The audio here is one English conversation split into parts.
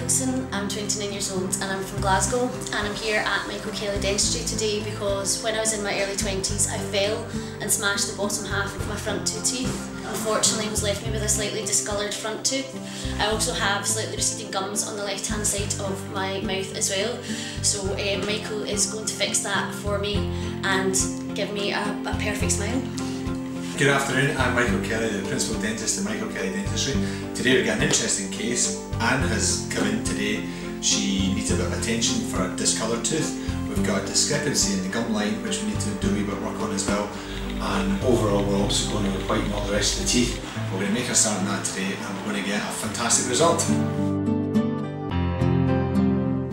I'm 29 years old and I'm from Glasgow and I'm here at Michael Kelly Dentistry today because when I was in my early 20s I fell and smashed the bottom half of my front two teeth. Unfortunately it was left me with a slightly discoloured front tooth. I also have slightly receding gums on the left hand side of my mouth as well so uh, Michael is going to fix that for me and give me a, a perfect smile. Good afternoon, I'm Michael Kelly, the Principal Dentist at Michael Kelly Dentistry. Today we've got an interesting case. Anne has come in today. She needs a bit of attention for a discoloured tooth. We've got a discrepancy in the gum line which we need to do a wee bit of work on as well. And overall we're also going to whiten all the rest of the teeth. We're going to make a start on that today and we're going to get a fantastic result.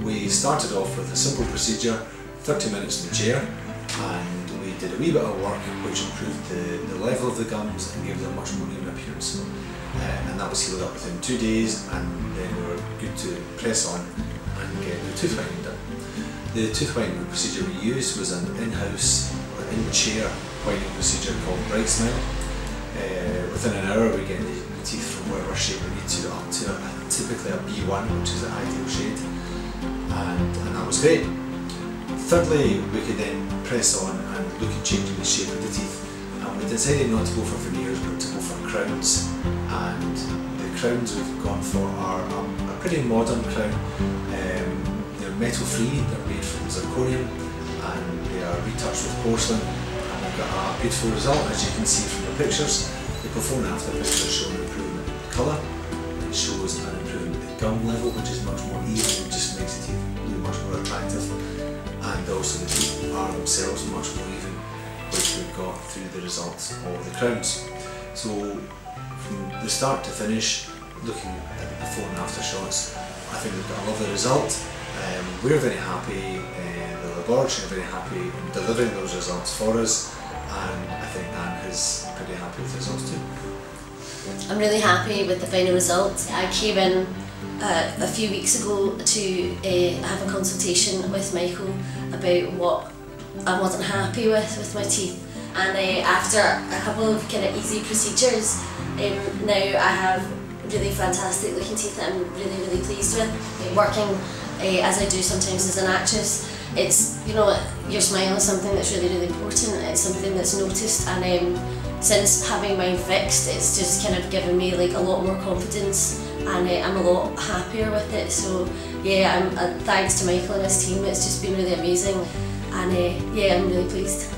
We started off with a simple procedure, 30 minutes in the chair did a wee bit of work which improved the, the level of the gums and gave them a much more even appearance. Uh, and that was healed up within two days and then we were good to press on and get the tooth whitening done. The tooth whitening procedure we used was an in-house or in-chair whitening procedure called BriteSmile. Uh, within an hour we get the, the teeth from whatever shape we need to up to a, typically a B1 which is the ideal shade and, and that was great. Thirdly, we could then press on look at changing the shape of the teeth. And we decided not to go for veneers but to go for crowns. And the crowns we've gone for are a pretty modern crown. Um, they're metal free, they're made from zirconium and they are retouched with porcelain. And we've got a beautiful result as you can see from the pictures. The before and after pictures show an improvement in colour. It shows an improvement in gum level which is much more even and just makes the teeth look much more attractive and also the teeth are themselves much more through the results of the crowns. So from the start to finish, looking at the before and after shots, I think we've got a lovely result. Um, we're very happy, uh, the laboratory are very happy in delivering those results for us and I think Anne is pretty happy with the results too. I'm really happy with the final result. I came in uh, a few weeks ago to uh, have a consultation with Michael about what I wasn't happy with with my teeth and uh, after a couple of kind of easy procedures um, now I have really fantastic looking teeth that I'm really really pleased with. Working uh, as I do sometimes as an actress it's you know your smile is something that's really really important. It's something that's noticed. And um, since having mine fixed it's just kind of given me like a lot more confidence. And uh, I'm a lot happier with it. So yeah I'm, uh, thanks to Michael and his team it's just been really amazing. And uh, yeah I'm really pleased.